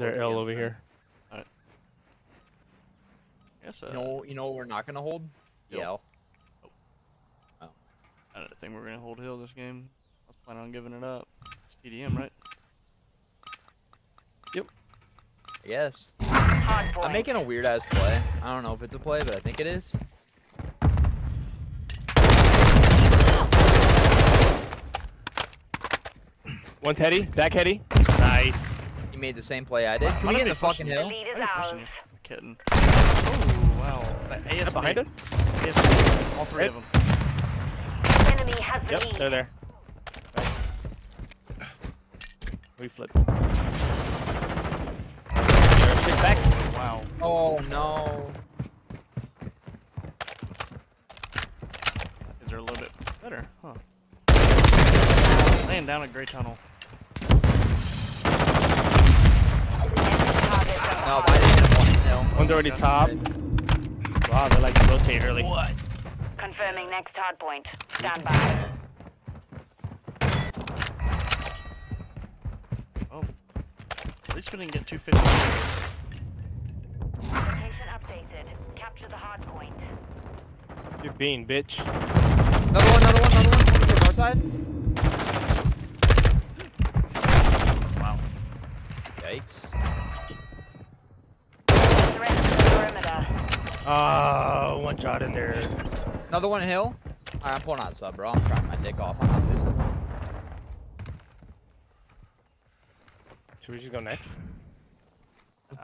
They're Hold L over here. Yes, uh, You know, you know what we're not gonna hold? Hill. Yell. I don't think we're gonna hold Hill this game. I was planning on giving it up. It's TDM, right? Yep. Yes. Hard. I'm making a weird ass play. I don't know if it's a play, but I think it is. One's heady. Back heady. Nice. Made the same play I did. Can Might we get in the fucking pushing The hill? lead is Why are you pushing ours. Kitten. Oh wow. That Is that ASB. behind us? ASB. All three Right. of them. Enemy has the Yep, lead. they're there. We flip. Back. Wow. Oh no. Is there a little bit better? Huh. Laying down a gray tunnel. Enemy target on No, hard. why did it one hill? One's already top. Wow, they like to rotate early. What? Confirming next hard point. Stand by. Oh. At least we didn't get 250. Location updated. Capture the hard point. You're being bitch. Another one, another one, another one. Coming from our side. Wow. Yikes. To the perimeter. Oh, one shot in there. Another one hill. Alright, I'm pulling out sub, bro. I'm trying my dick off. I'm not losing. Should we just go next?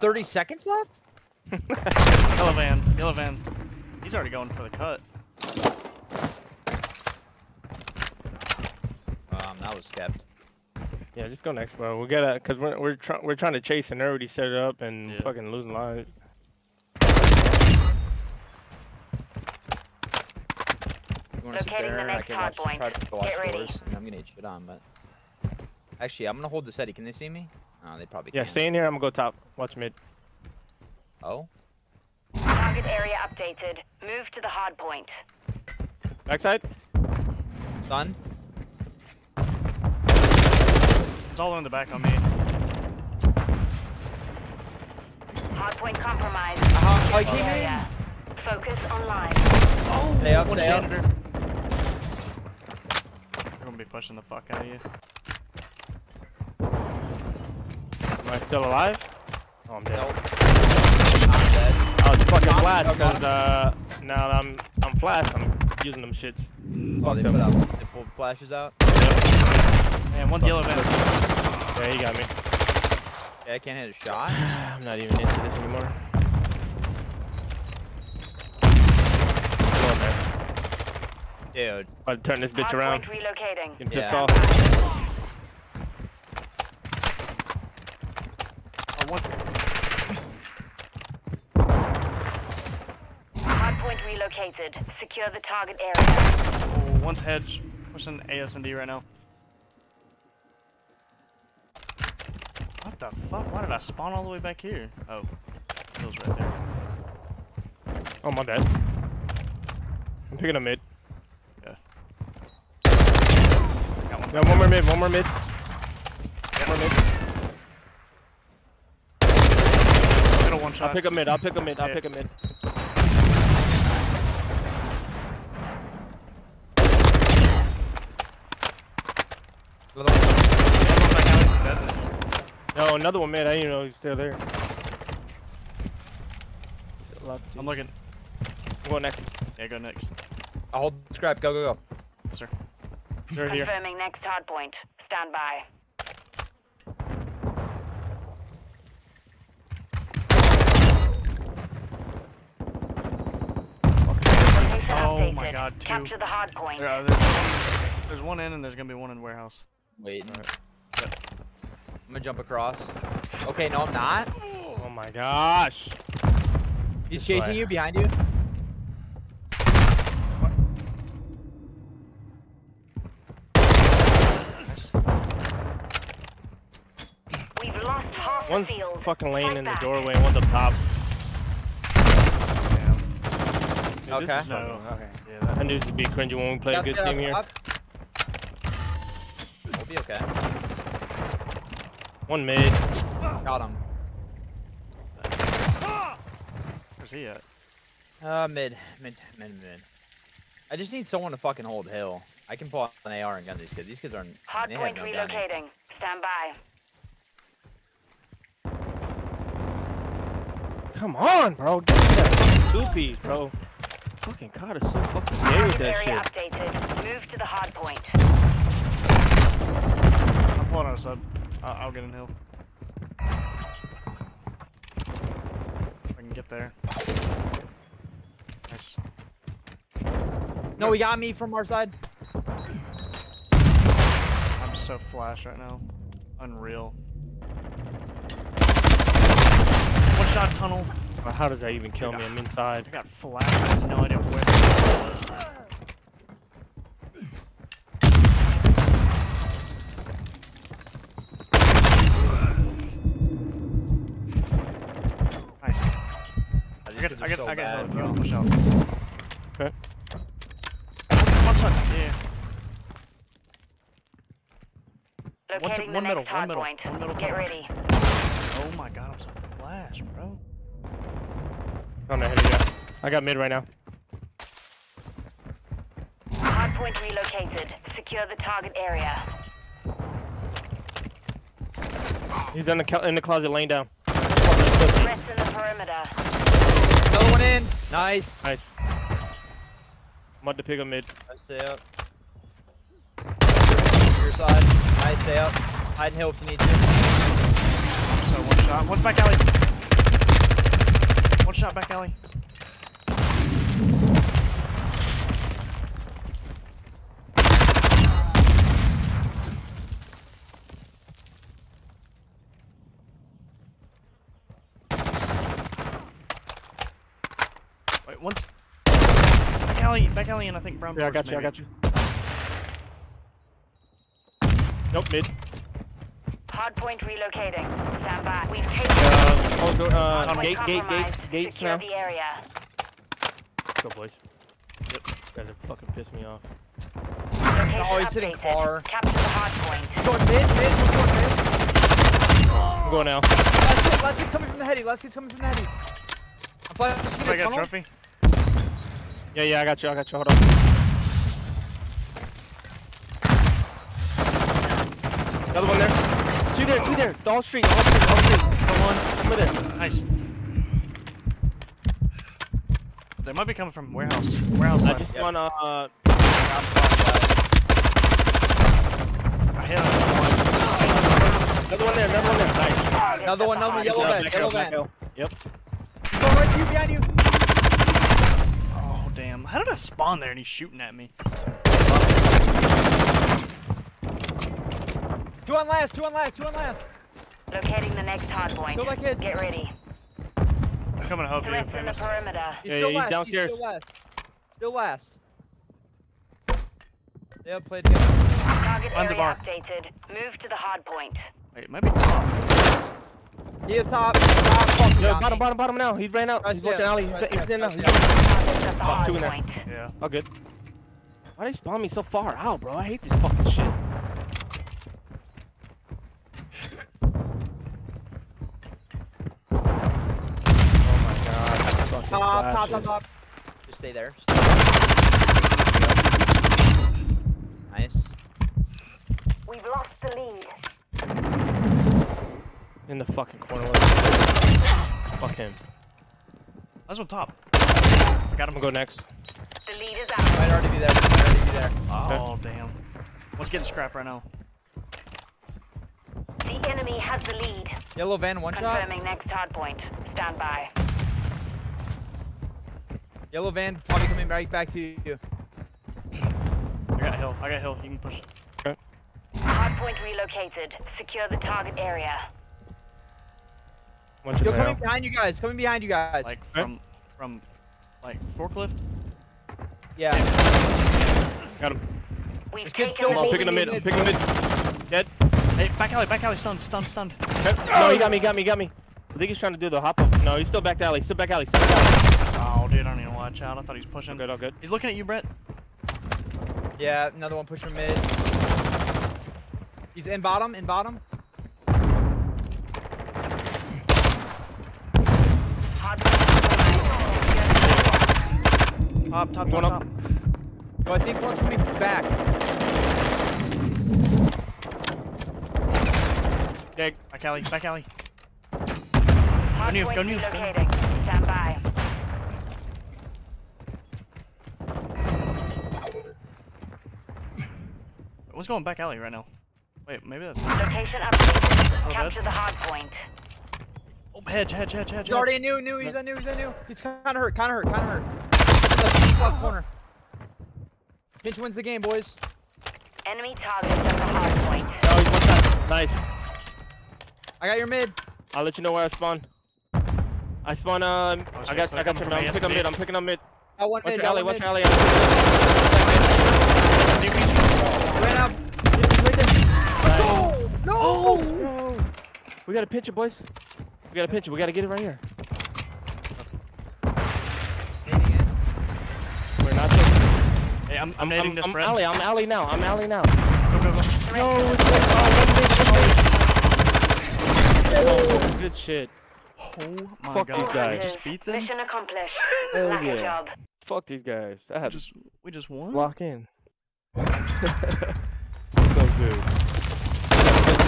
30 seconds left? Yellow van. Yellow van. He's already going for the cut. Um, that was kept. Yeah, just go next, bro. We gotta, cause we're we're trying we're trying to chase and they're already set it up and Yeah. fucking losing lives. You wanna sit Locating the there? I next can hard watch, point. Try to go watch Get ready. doors. I mean, I'm gonna get shit on, but actually, I'm gonna hold the steady. Can they see me? Oh, they probably Yeah, can. stay in here. I'm gonna go top. Watch mid. Oh, Target area updated. Move to the hard point. Backside. done. It's all in the back on me. Hard point compromised. Uh-huh. Oh, he Secure came in. area. Focus online. Oh, Stay up, one stay up. janitor. They're gonna be pushing the fuck out of you. Am I still alive? Oh, I'm dead. Nope. I'm dead. I was fucking Got flash got him. because uh now that I'm I'm flash. I'm using them shits. Oh, they Fuck put them. out. They pulled flashes out. Man, one yellow van. Yeah, he got me. Yeah, I can't hit a shot. I'm not even into this anymore. Dude. About to turn this bitch Hard around. point relocating. Getting pissed Yeah. off. Oh, one. Hard point relocated. Secure the target area. Oh, one's hedge. Pushing AS and D right now. What the fuck? Why did I spawn all the way back here? Oh, Hill's right there. Oh my bad. I'm picking a mid. Got one. More mid. One more mid. One more mid. Middle one I'll pick a mid. I'll pick a mid. I'll Yeah. pick a mid. Another one. One back alley. Dead. No, another one mid. I didn't even know he's still there. Left. I'm looking. I'm going next. Yeah, go next. I'll hold scrap. Go, go, go. Yes, sir. They're here. Confirming next hard point. Stand by. Location Oh my God, two. Capture the hard point. There, uh, there's, one, there's one in and there's gonna be one in warehouse. Waiting. Yep. I'm gonna jump across. Okay, no, I'm not. Oh my gosh. He's This chasing way. you behind you. One's fucking laying in the doorway, one's up top. Okay. No, okay. Yeah, that, that be cringy when we play a good team here. We'll be okay. One mid. Got him. Where's he at? Uh, mid. Mid, mid, mid. I just need someone to fucking hold hill. I can pull an AR and gun these kids. These kids are... Hard point relocating. Stand by. Come on, bro. Get me that two piece, bro. Fucking caught is so fucking gay with that area shit. updated. Move to the hard point. I'm pulling out a sub. I'll, I'll get in hill. If I can get there. Nice. No, he got me from our side. I'm so flash right now. Unreal. One shot tunnel. How does that even kill me? I'm inside. I got flash. I have no idea where the was. Nice. I these get, kids I are get, so I get bad, hill if you bro. want to push out. Okay. One shot, yeah. One to- the one middle, next one hard middle, point. one middle Get tunnel. ready. Oh my god, I'm so flash, bro. Oh, On the head of you. I got mid right now. Hard point relocated. Secure the target area. He's in the in the closet laying down. Rest in the perimeter. Another one in. Nice. Nice. I'm about to pick up mid. Nice, stay up. Your side. Nice, stay up. Hide and hill if you need to. So one shot. One's back alley. One shot back alley. Wait, one's back alley, back alley, and I think brown. Yeah, I got you. I got you. Nope, mid. Hard point relocating. Stand by. We've taken Uh, hold door, uh, Hard point gate, gate, gate, compromised. now. the area. Let's go, boys. Yep. You guys are fucking pissing me off. Location Oh, he's hitting updated. car. Capture the hard point. He's going mid, mid, he's going mid. I'm going now. Let's get, let's coming from the heady. Let's get coming from the heady. I'm playing this Did I unit get a trophy? Yeah, yeah, I got you. I got you. Hold on. Another one there. Two there, two there. All street, all street, all street. Come on, over there. Nice. They might be coming from warehouse. Warehouse I side. just want uh. I hit him. Another one there, another one there. Nice. Target Another one, another hard yellow Good van, yellow up, van. Yep. He's going right to you, behind you. Oh damn! How did I spawn there and he's shooting at me? Two on last, two on last, two on last. Locating the next hard point. Go back in. Get ready. I'm coming to help you, Threats in the perimeter. He's Yeah, still he's last, downstairs. he's still last. Still last. Yeah, play together. Target On the area bar. updated. Move to the hard point. Wait, it might be top. He is top. top. Fuck, Yo, got bottom, me. bottom, bottom now. He ran out. Right He's watching alley. He's, right he's in now. right He's there. At the Fuck, two in there. Yeah. all good. Why they spawn me so far out, bro? I hate this fucking shit. Oh my god. fucking Top, top, top, top. Just stay there. Nice. We've lost the lead. In the fucking corner. Fuck him. That's on top. I got him. gonna go next. The lead is out. Might already be there. Might already be there. Oh damn. What's getting get in scrap right now. The enemy has the lead. Yellow van, one shot. Confirming next hard point. Stand by. Yellow van, probably coming right back to you. I got hill. I got hill. You can push. Hard point relocated. Secure the target area. One should Yo, coming out. behind you guys. Coming behind you guys. Like from from like forklift. yeah. Got him. We've This kid's still the I'm picking him mid. mid. I'm picking him mid. Dead. Hey, back alley. Back alley. Stunned. Stunned. Stunned. Okay. No, he got me, got me, got me. I think he's trying to do the hop up. No, he's still back alley. Still back alley. Still back alley. Oh, dude, I don't even watch out. I thought he was pushing. I'm good, all good. He's looking at you, Brett. Yeah, another one pushing mid. He's in bottom, in bottom. hard. Top, top, top, Going up. top. Oh, I think one's coming back. Yeah, Back alley, back alley. new, go new, go new. What's going back alley right now? Wait, maybe that's. Location updated. Oh, Capture the hardpoint. Oh, hedge, hedge, hedge, hedge. He's already new, new, he's a new, he's a new. He's kind of hurt, kind of hurt, kind of hurt. In the left corner. Pinch wins the game, boys. Enemy targets at the hardpoint. Oh, he's one shot. Nice. I got your mid. I'll let you know where I spawn. I spawn. Um, Oh, I got. sorry, I got your. from I'm picking up mid. I'm picking up mid. Got one Watch mid, your alley. got Watch one your mid. alley. Ran up. He's right there. Nice. No! No. We gotta pinch it, boys. We gotta pinch it. We gotta get it right here. We're not. So Hey, I'm, I'm I'm, nading I'm, this I'm bread. alley. I'm alley now. I'm alley now. Go, go, go. No, it's like, oh, one mid, one mid. Oh, good shit. Oh my Fuck god. these guys. Just beat them? Mission accomplished. Hell Lack yeah. a job. Fuck these guys. I We just, we just won? lock in. so good.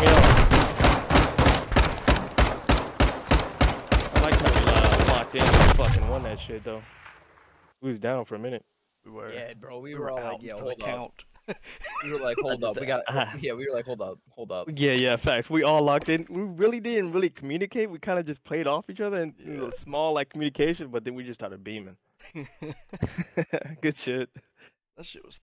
Piss me. I like how we uh, locked in and fucking won that shit though. We was down for a minute. We were. Yeah, bro, we we were all out like, yeah, for the hold up. count. We were like, hold up. We got, uh, yeah, we were like, hold up, hold up. Yeah, yeah, facts. We all locked in. We really didn't really communicate. We kind of just played off each other and you know, small like communication, but then we just started beaming. Good shit. that shit was